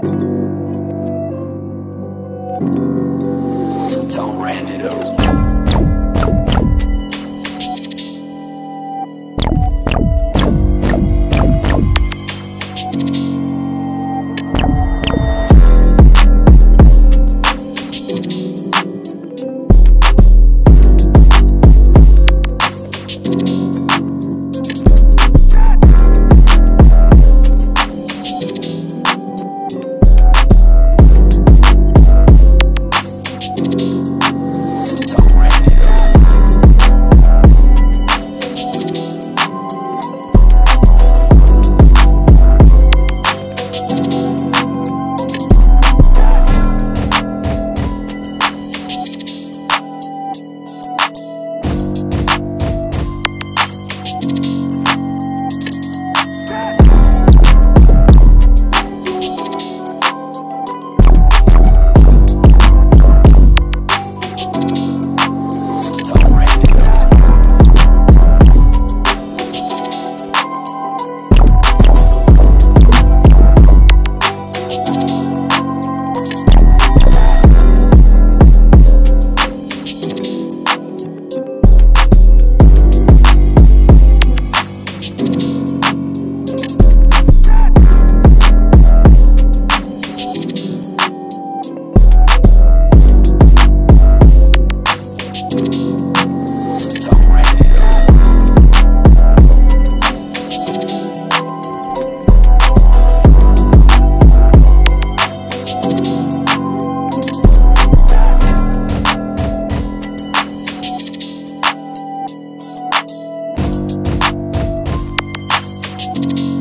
Some Tom Randy though. podcast.